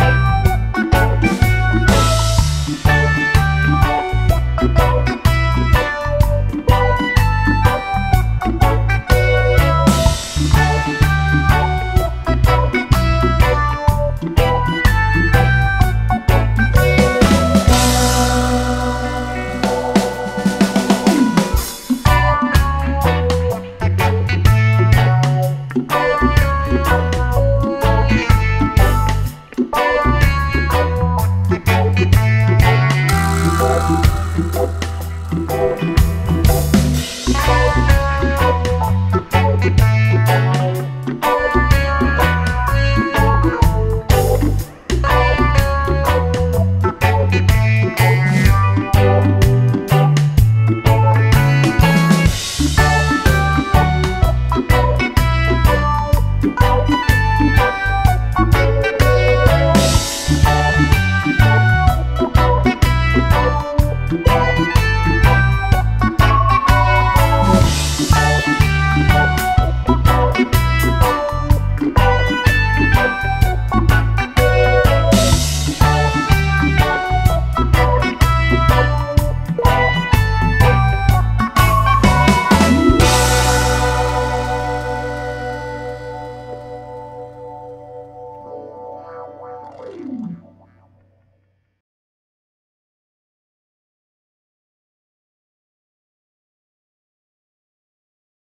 Música